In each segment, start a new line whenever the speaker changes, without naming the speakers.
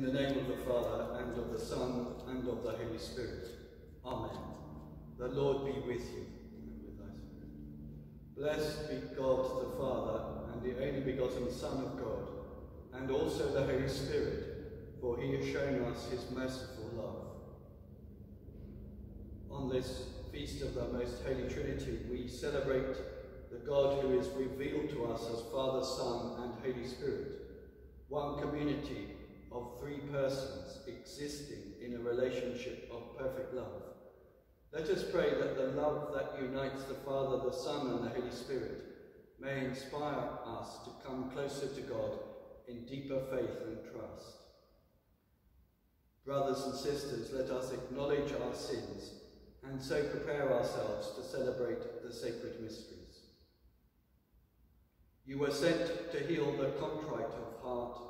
In the name of the Father, and of the Son, and of the Holy Spirit. Amen. The Lord be with you, and with thy spirit. Blessed be God the Father, and the only begotten Son of God, and also the Holy Spirit, for he has shown us his merciful love. On this feast of the Most Holy Trinity, we celebrate the God who is revealed to us as Father, Son, and Holy Spirit, one community of three persons existing in a relationship of perfect love. Let us pray that the love that unites the Father, the Son, and the Holy Spirit may inspire us to come closer to God in deeper faith and trust. Brothers and sisters, let us acknowledge our sins and so prepare ourselves to celebrate the sacred mysteries. You were sent to heal the contrite of heart.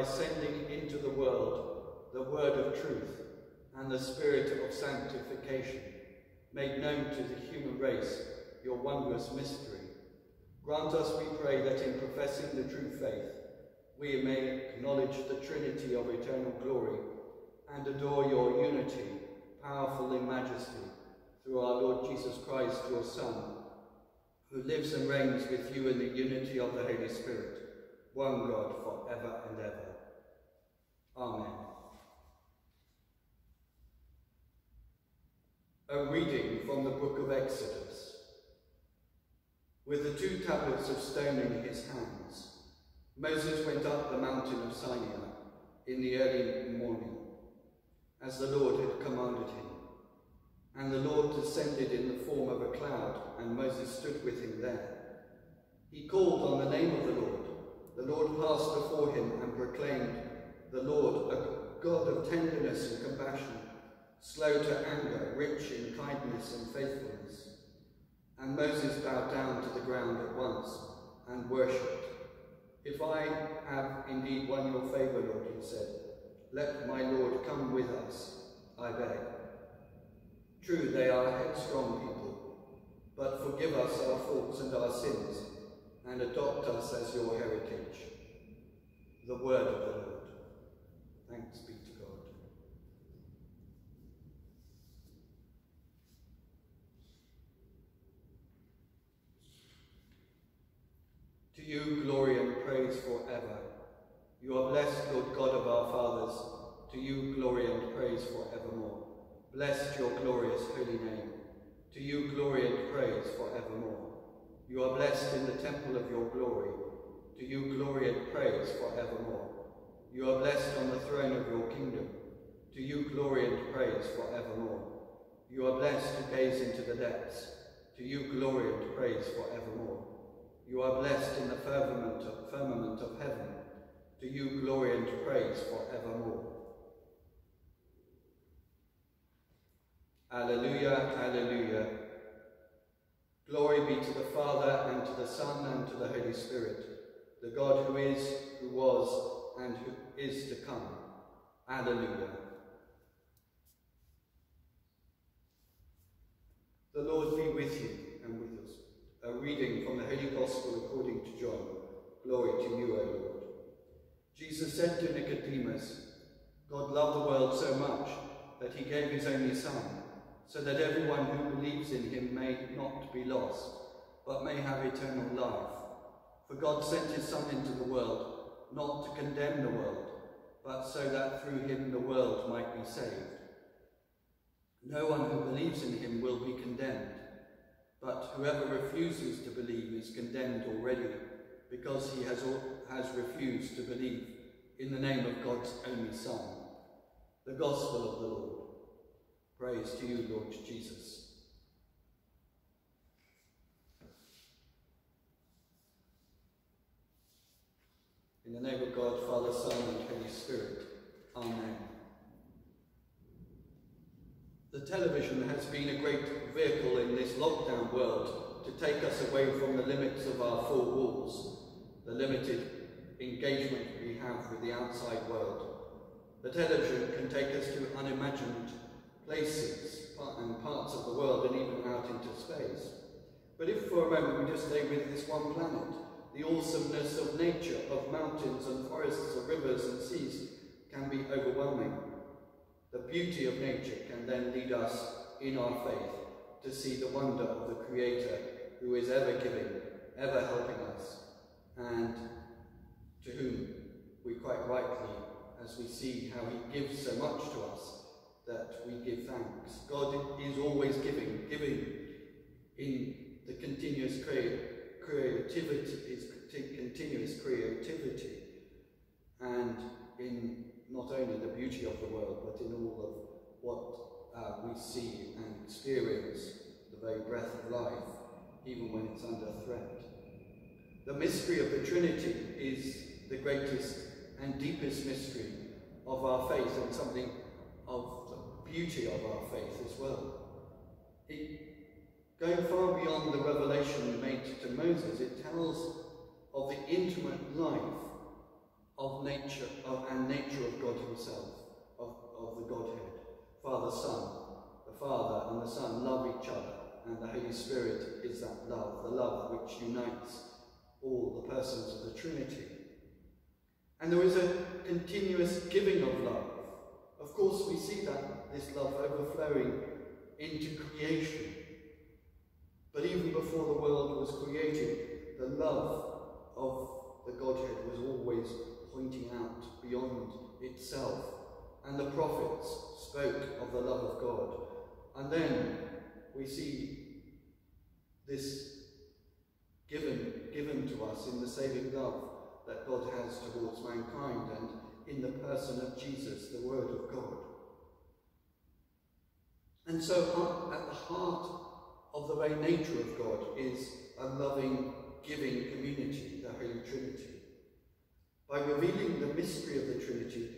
by sending into the world the word of truth and the spirit of sanctification made known to the human race your wondrous mystery, grant us, we pray, that in professing the true faith, we may acknowledge the Trinity of eternal glory and adore your unity, powerful in majesty, through our Lord Jesus Christ, your Son, who lives and reigns with you in the unity of the Holy Spirit, one God for ever and ever. Amen. A reading from the book of Exodus. With the two tablets of stone in his hands, Moses went up the mountain of Sinai in the early morning, as the Lord had commanded him. And the Lord descended in the form of a cloud, and Moses stood with him there. He called on the name of the Lord. The Lord passed before him and proclaimed, The Lord, a God of tenderness and compassion, slow to anger, rich in kindness and faithfulness. And Moses bowed down to the ground at once and worshipped. If I have indeed won your favour, Lord, he said, let my Lord come with us, I beg. True, they are headstrong people, but forgive us our faults and our sins, and adopt us as your heritage. The word of the Lord. Thanks be to God. To you glory and praise forever. You are blessed, Lord God of our fathers. To you glory and praise forevermore. Blessed your glorious holy name. To you glory and praise forevermore. You are blessed in the temple of your glory. To you glory and praise forevermore. You are blessed on the throne of your kingdom. To you glory and praise forevermore. You are blessed to gaze into the depths. To you glory and praise forevermore. You are blessed in the firmament of, firmament of heaven. To you glory and praise for evermore. Alleluia, alleluia. Glory be to the Father, and to the Son, and to the Holy Spirit, the God who is, who was, and who is to come. Alleluia. The Lord be with you and with us. A reading from the Holy Gospel according to John. Glory to you, O Lord. Jesus said to Nicodemus, God loved the world so much that he gave his only Son, so that everyone who believes in him may not be lost, but may have eternal life. For God sent his Son into the world, not to condemn the world, but so that through him the world might be saved. No one who believes in him will be condemned, but whoever refuses to believe is condemned already, because he has, has refused to believe in the name of God's only Son. The Gospel of the Lord. Praise to you, Lord Jesus. In the name of God, Father, Son, and Holy Spirit. Amen. The television has been a great vehicle in this lockdown world to take us away from the limits of our four walls, the limited engagement we have with the outside world. The television can take us to unimagined places and parts of the world and even out into space. But if for a moment we just stay with this one planet, the awesomeness of nature, of mountains and forests, of rivers and seas, can be overwhelming. The beauty of nature can then lead us in our faith to see the wonder of the Creator who is ever giving, ever helping us, and to whom we quite rightly, as we see how he gives so much to us, that we give thanks. God is always giving, giving in the continuous creativity, is continuous creativity, and in not only the beauty of the world, but in all of what uh, we see and experience, the very breath of life, even when it's under threat. The mystery of the Trinity is the greatest and deepest mystery of our faith and something of the beauty of our faith as well. It, going far beyond the revelation made to Moses, it tells of the intimate life of nature of, and nature of God himself, of, of the Godhead. Father, Son, the Father and the Son love each other, and the Holy Spirit is that love, the love which unites all the persons of the Trinity. And there is a continuous giving of love. Of course, we see that, this love overflowing into creation. But even before the world was created, the love of the Godhead was always pointing out beyond itself. And the prophets spoke of the love of God. And then we see this given, given to us in the saving love that God has towards mankind and in the person of Jesus, the Word of God. And so uh, at the heart of the very nature of God is a loving, giving community, the Holy Trinity. By revealing the mystery of the Trinity,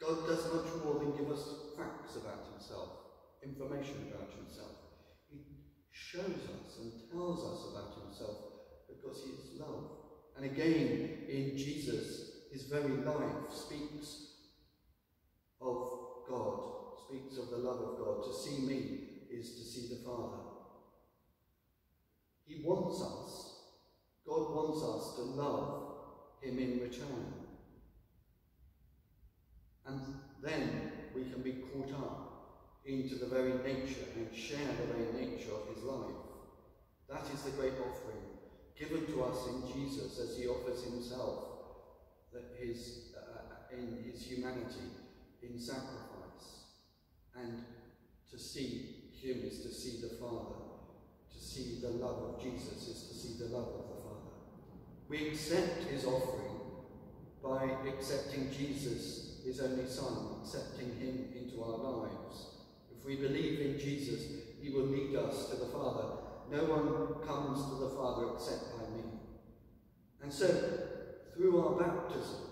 God does much more than give us facts about himself, information about himself. He shows us and tells us about himself because he is love. And again, in Jesus, his very life speaks of God, speaks of the love of God. To see me is to see the Father. He wants us, God wants us to love him in return. And then we can be caught up into the very nature and share the very nature of his life. That is the great offering given to us in Jesus as he offers himself his, uh, in his humanity in sacrifice. And to see him is to see the Father. To see the love of Jesus is to see the love of the Father. We accept his offering by accepting Jesus, his only Son, accepting him into our lives. If we believe in Jesus, he will lead us to the Father. No one comes to the Father except by me. And so, through our baptism,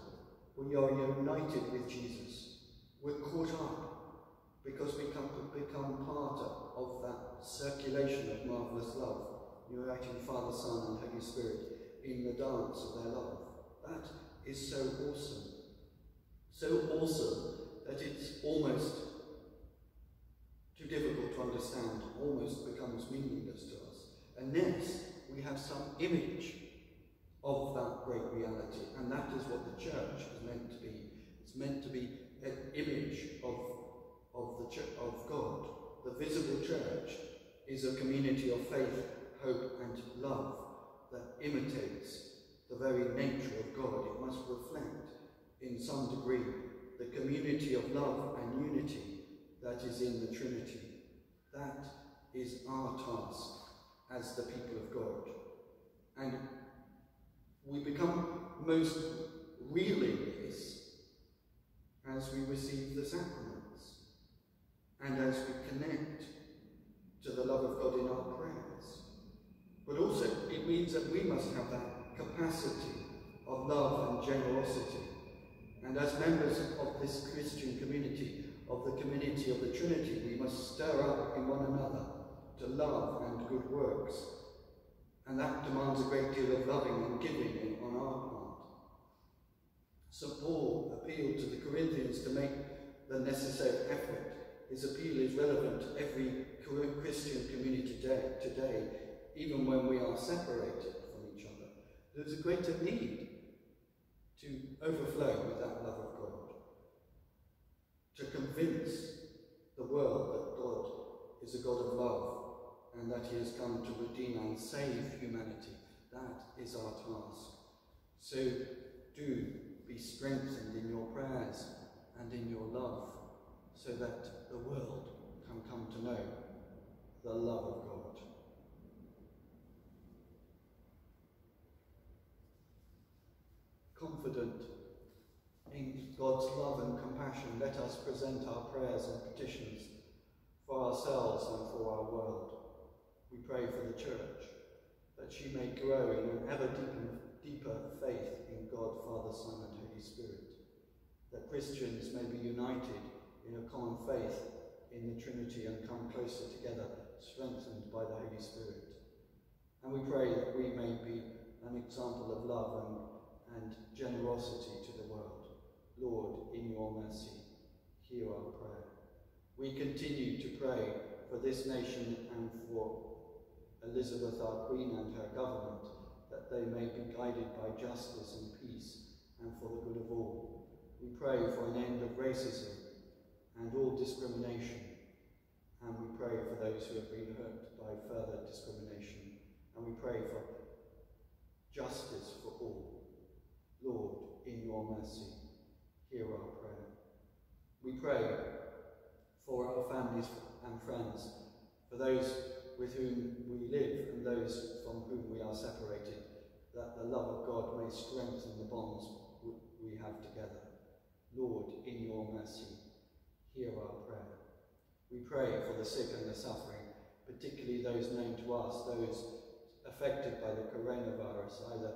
we are united with Jesus. We're caught up because we come become part of that circulation of marvellous love, uniting Father, Son and Holy Spirit in the dance of their love. That is so awesome. So awesome that it's almost understand, almost becomes meaningless to us, unless we have some image of that great reality. And that is what the church is meant to be. It's meant to be an image of, of, the church, of God. The visible church is a community of faith, hope and love that imitates the very nature of God. It must reflect, in some degree, the community of love and unity that is in the Trinity. That is our task as the people of God. And we become most really this as we receive the sacraments and as we connect to the love of God in our prayers. But also, it means that we must have that capacity of love and generosity. And as members of this Christian community, of the community of the Trinity, we must stir up in one another to love and good works. And that demands a great deal of loving and giving on our part. St. Paul appealed to the Corinthians to make the necessary effort. His appeal is relevant to every Christian community today, today, even when we are separated from each other. There's a greater need to overflow with that love of God, to convince the world that God is a God of love and that he has come to redeem and save humanity. That is our task. So do be strengthened in your prayers and in your love so that the world can come to know the love of God. Confident God's love and compassion, let us present our prayers and petitions for ourselves and for our world. We pray for the Church, that she may grow in an ever deeper, deeper faith in God, Father, Son and Holy Spirit, that Christians may be united in a common faith in the Trinity and come closer together, strengthened by the Holy Spirit. And we pray that we may be an example of love and, and generosity to the world. Lord, in your mercy, hear our prayer. We continue to pray for this nation and for Elizabeth, our Queen, and her government, that they may be guided by justice and peace and for the good of all. We pray for an end of racism and all discrimination, and we pray for those who have been hurt by further discrimination, and we pray for justice for all. Lord, in your mercy, hear our prayer. We pray for our families and friends, for those with whom we live and those from whom we are separated, that the love of God may strengthen the bonds we have together. Lord, in your mercy, hear our prayer. We pray for the sick and the suffering, particularly those known to us, those affected by the coronavirus, either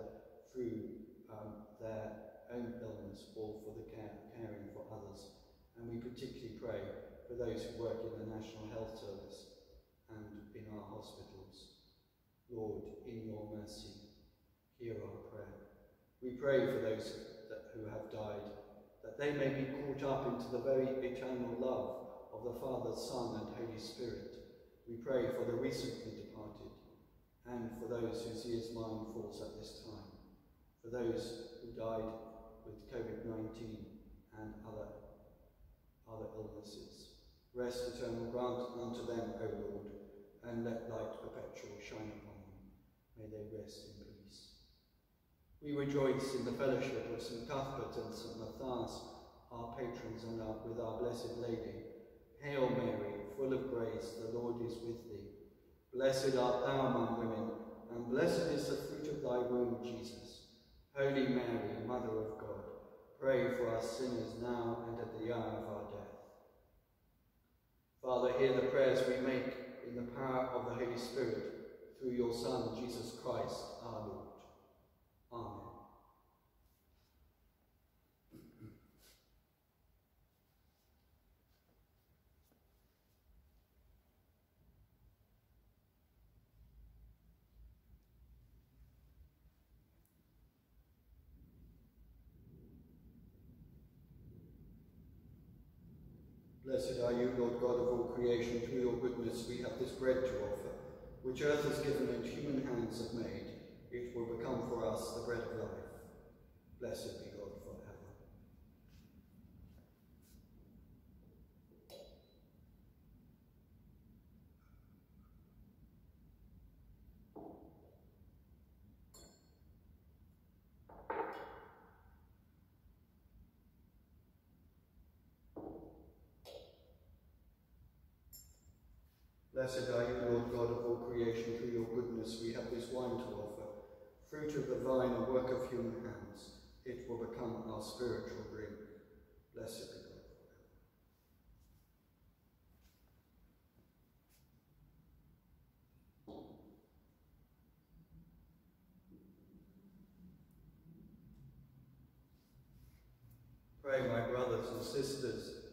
through um, their own illness or for the care, caring for others. And we particularly pray for those who work in the National Health Service and in our hospitals. Lord, in your mercy, hear our prayer. We pray for those that, who have died, that they may be caught up into the very eternal love of the Father, Son and Holy Spirit. We pray for the recently departed and for those whose year's mind falls at this time, for those who died with COVID-19 and other, other illnesses. Rest eternal grant unto them, O Lord, and let light perpetual shine upon them. May they rest in peace. We rejoice in the fellowship of St. Cuthbert and St. Matthias, our patrons, and our, with our Blessed Lady. Hail Mary, full of grace, the Lord is with thee. Blessed art thou among women, and blessed is the fruit of thy womb, Jesus. Holy Mary, Mother of God, pray for us sinners now and at the hour of our death. Father, hear the prayers we make in the power of the Holy Spirit, through your Son, Jesus Christ. Amen. Blessed are you, Lord God of all creation, through your goodness we have this bread to offer, which earth has given and human hands have made. It will become for us the bread of life. Blessed be God forever. Blessed are you, Lord God of all creation, through your goodness we have this wine to offer, fruit of the vine and work of human hands. It will become our spiritual drink. Blessed be God. Pray, my brothers and sisters,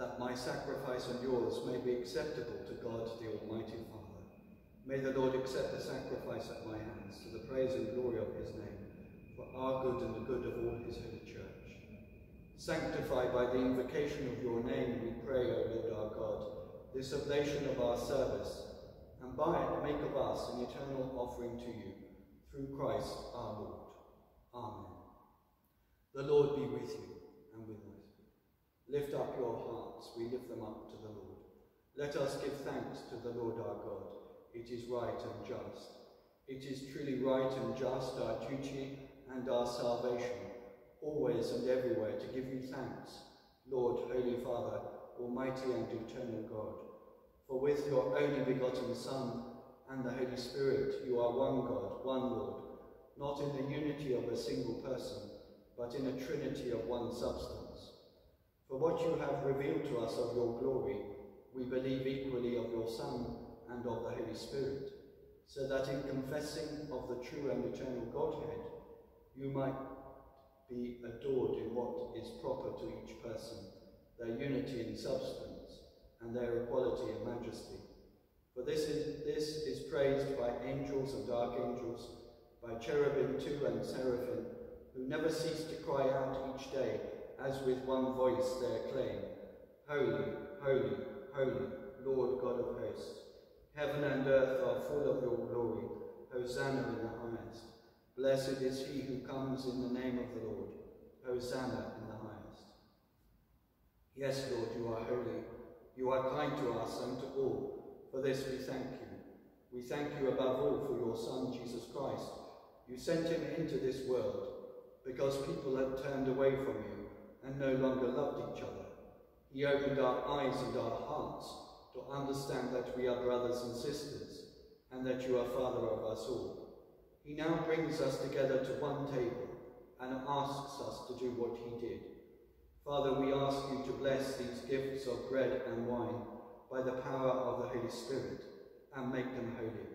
that my sacrifice and yours may be acceptable to God the Almighty Father. May the Lord accept the sacrifice at my hands to the praise and glory of his name, for our good and the good of all his holy church. Sanctify by the invocation of your name, we pray, O Lord our God, this oblation of our service, and by it make of us an eternal offering to you, through Christ our Lord. Amen. The Lord be with you. Lift up your hearts, we lift them up to the Lord. Let us give thanks to the Lord our God. It is right and just. It is truly right and just, our duty and our salvation, always and everywhere to give you thanks, Lord, Holy Father, Almighty and eternal God. For with your only begotten Son and the Holy Spirit, you are one God, one Lord, not in the unity of a single person, but in a trinity of one substance. For what you have revealed to us of your glory, we believe equally of your Son and of the Holy Spirit, so that in confessing of the true and eternal Godhead, you might be adored in what is proper to each person, their unity in substance, and their equality in majesty. For this is, this is praised by angels and archangels, by cherubim too and seraphim, who never cease to cry out each day, as with one voice they acclaim, Holy, holy, holy, Lord God of hosts. Heaven and earth are full of your glory. Hosanna in the highest. Blessed is he who comes in the name of the Lord. Hosanna in the highest. Yes, Lord, you are holy. You are kind to us and to all. For this we thank you. We thank you above all for your Son, Jesus Christ. You sent him into this world because people had turned away from you and no longer loved each other. He opened our eyes and our hearts to understand that we are brothers and sisters and that you are Father of us all. He now brings us together to one table and asks us to do what he did. Father, we ask you to bless these gifts of bread and wine by the power of the Holy Spirit and make them holy.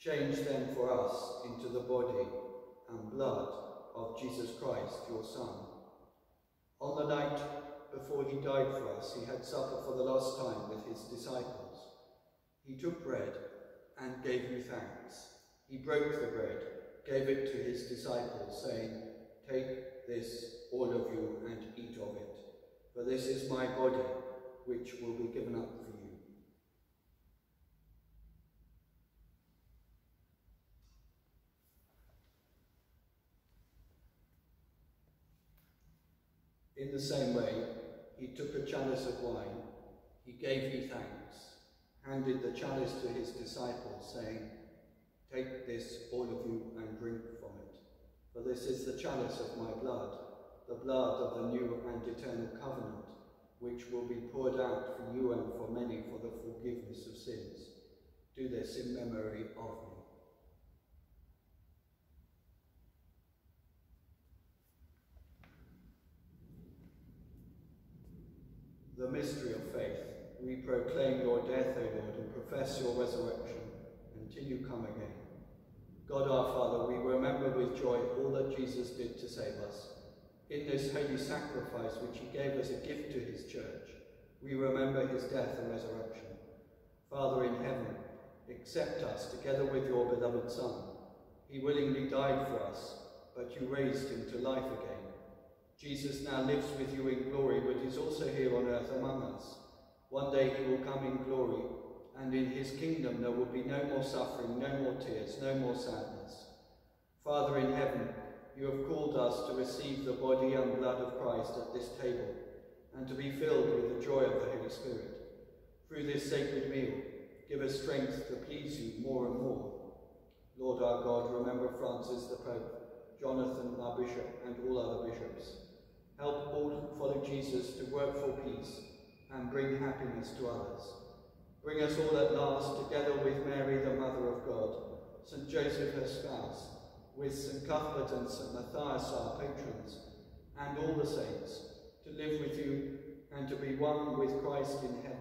Change them for us into the body and blood of Jesus Christ, your Son. On the night before he died for us, he had supper for the last time with his disciples. He took bread and gave you thanks. He broke the bread, gave it to his disciples, saying, Take this, all of you, and eat of it, for this is my body, which will be given up for you. In the same way, he took a chalice of wine, he gave you thanks, handed the chalice to his disciples, saying, Take this, all of you, and drink from it. For this is the chalice of my blood, the blood of the new and eternal covenant, which will be poured out for you and for many for the forgiveness of sins. Do this in memory of me. The mystery of faith. We proclaim your death, O Lord, and profess your resurrection until you come again. God our Father, we remember with joy all that Jesus did to save us. In this holy sacrifice which he gave as a gift to his church, we remember his death and resurrection. Father in heaven, accept us together with your beloved Son. He willingly died for us, but you raised him to life again. Jesus now lives with you in glory, but is also here on earth among us. One day he will come in glory, and in his kingdom there will be no more suffering, no more tears, no more sadness. Father in heaven, you have called us to receive the body and blood of Christ at this table, and to be filled with the joy of the Holy Spirit. Through this sacred meal, give us strength to please you more and more. Lord our God, remember Francis the Pope, Jonathan our Bishop, and all other bishops. Help all who follow Jesus to work for peace and bring happiness to others. Bring us all at last, together with Mary, the Mother of God, St. Joseph, her spouse, with St. Cuthbert and St. Matthias, our patrons, and all the saints, to live with you and to be one with Christ in heaven.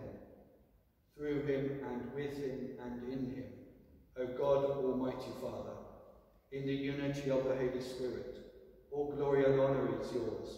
Through him and with him and in him, O God, Almighty Father, in the unity of the Holy Spirit, all glory and honour is yours,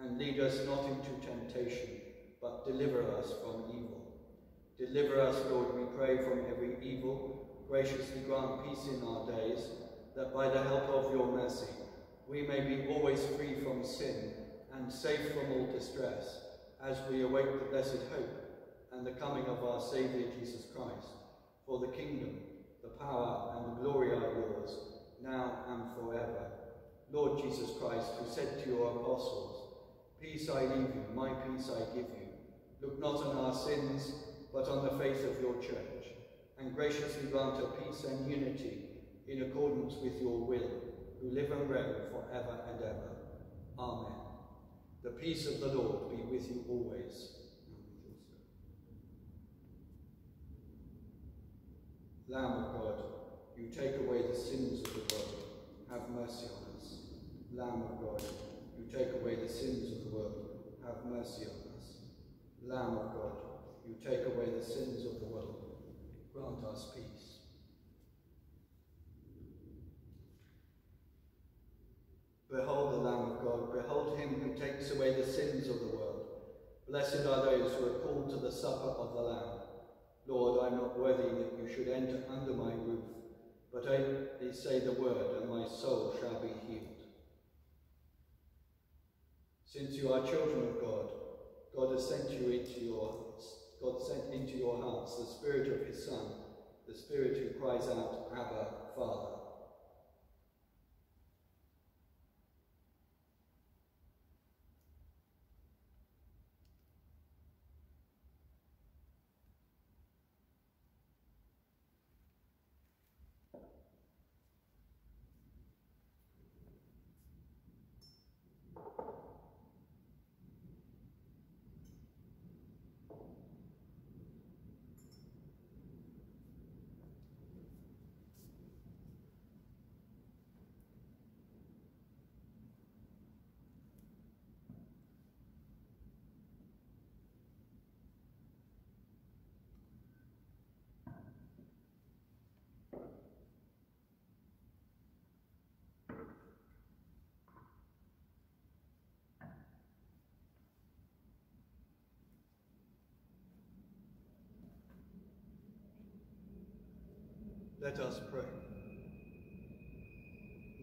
And lead us not into temptation, but deliver us from evil. Deliver us, Lord, we pray, from every evil. Graciously grant peace in our days, that by the help of your mercy we may be always free from sin and safe from all distress, as we await the blessed hope and the coming of our Saviour Jesus Christ. For the kingdom, the power, and the glory are yours, now and forever. Lord Jesus Christ, who said to your apostles, Peace I leave you, my peace I give you. Look not on our sins, but on the faith of your church, and graciously grant her peace and unity in accordance with your will, who live and reign for ever and ever. Amen. The peace of the Lord be with you always. Lamb of God, you take away the sins of the world, have mercy on us. Lamb of God, take away the sins of the world, have mercy on us. Lamb of God, you take away the sins of the world, grant us peace. Behold the Lamb of God, behold him who takes away the sins of the world. Blessed are those who are called to the supper of the Lamb. Lord, I'm not worthy that you should enter under my roof, but only say the word, and my soul shall be healed. Since you are children of God, God has sent you into your God sent into your hearts the Spirit of his Son, the Spirit who cries out, Abba, Father. Let us pray.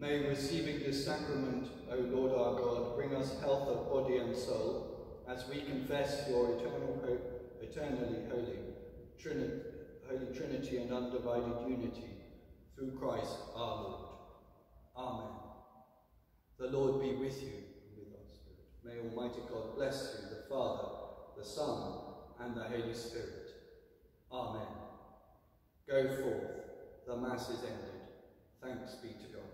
May receiving this sacrament, O Lord our God, bring us health of body and soul, as we confess your eternal hope, eternally holy, Trinity, Holy Trinity and undivided unity, through Christ our Lord. Amen. The Lord be with you and with our spirit. May Almighty God bless you, the Father, the Son, and the Holy Spirit. Amen. Go forth. The Mass is ended. Thanks be to God.